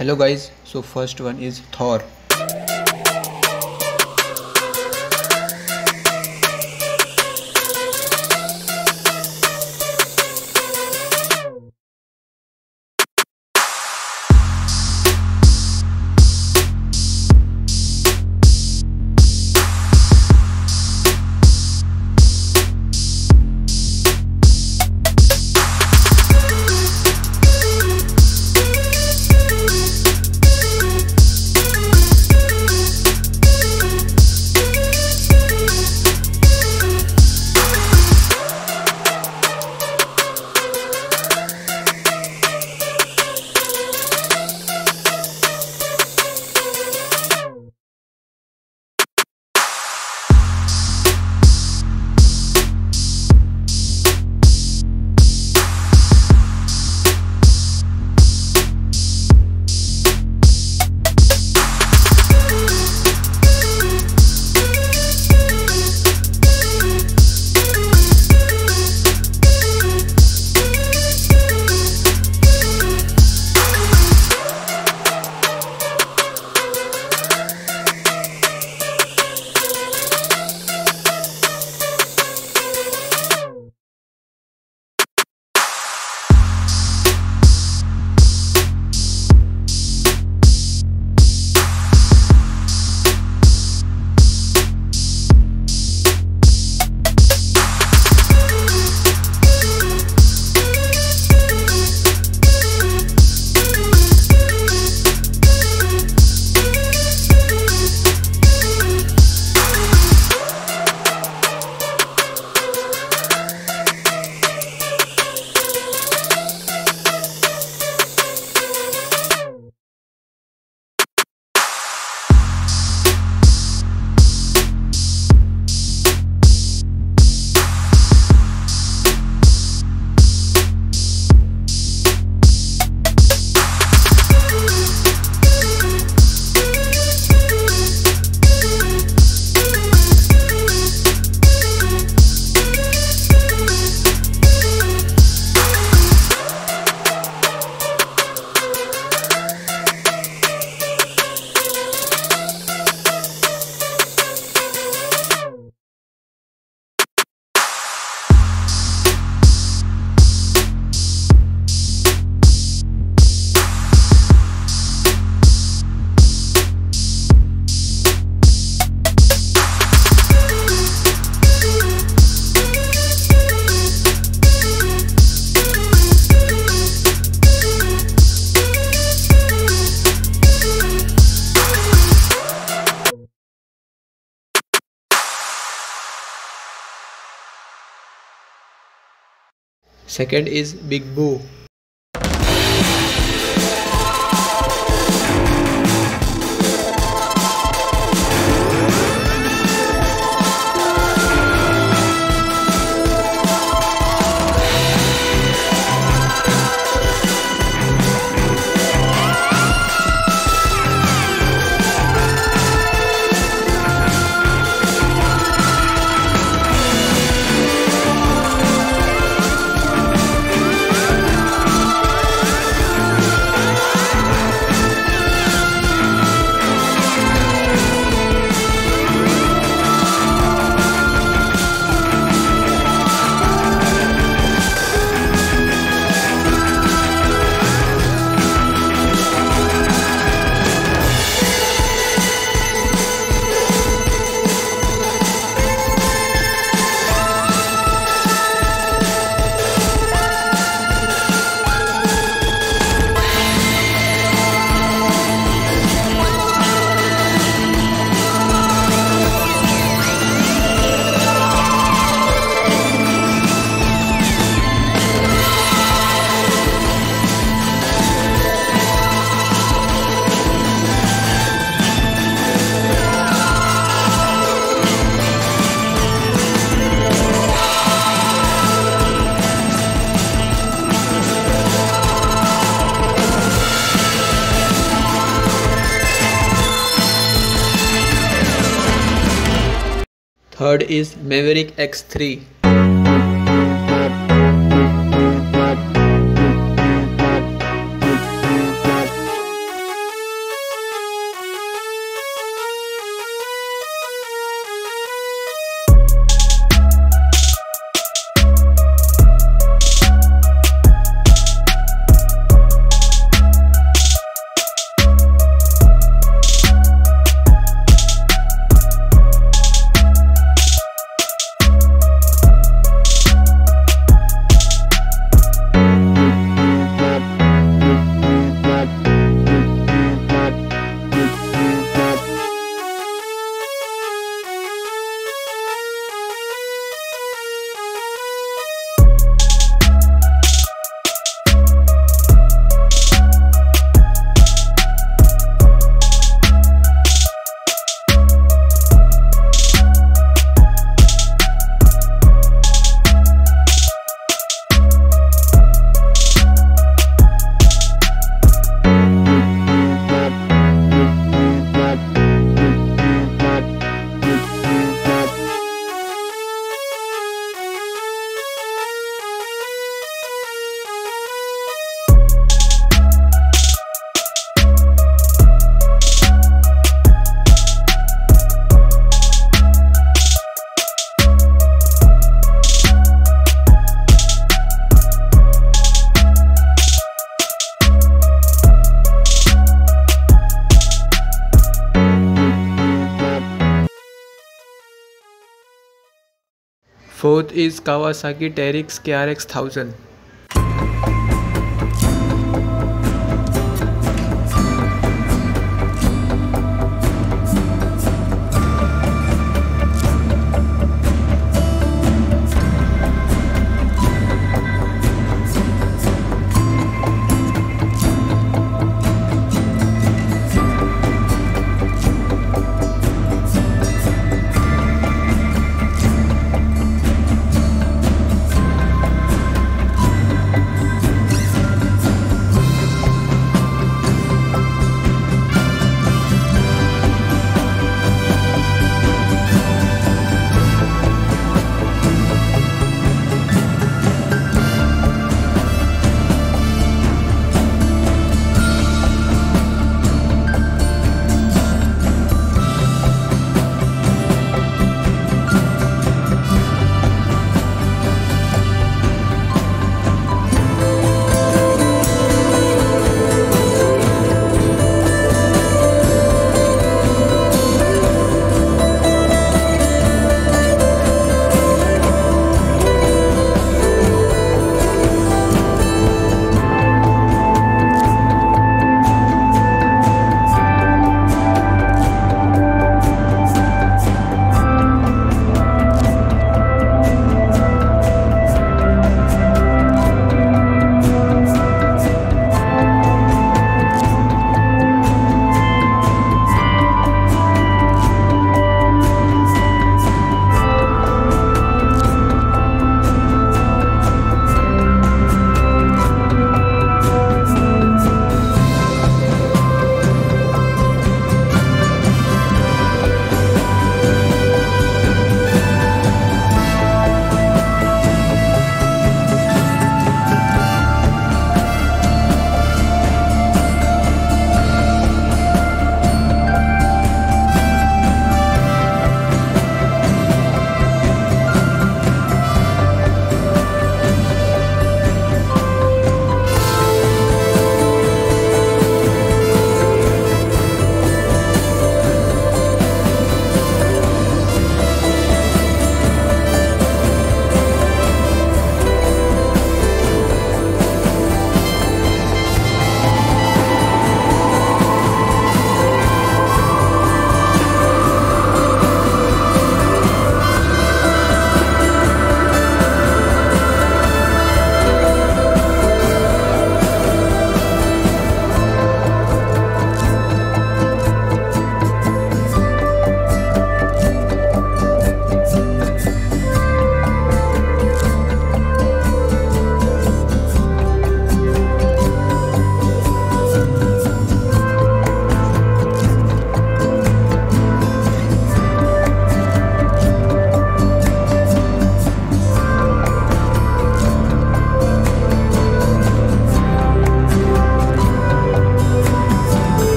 hello guys so first one is thor second is Bigbo Third is Maverick X3. Fourth is Kawasaki Teryx K R X thousand.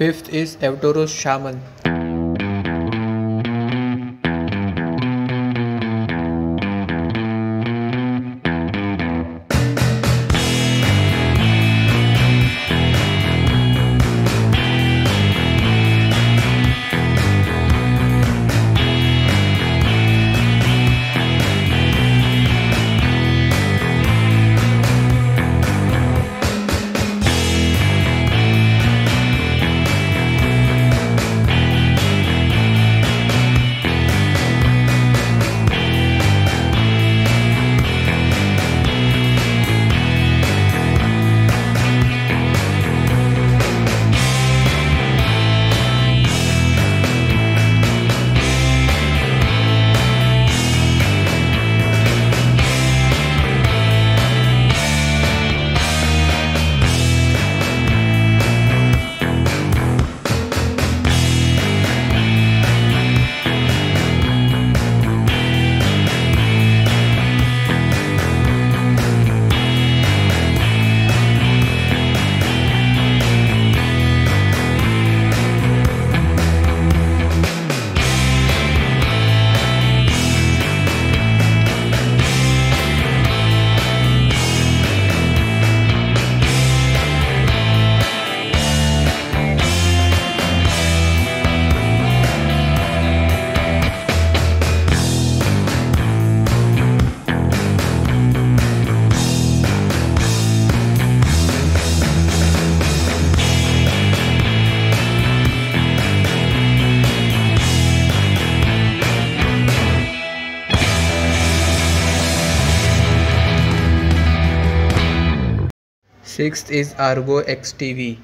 Fifth is Avtoros Shaman. Sixth is Argo XTV.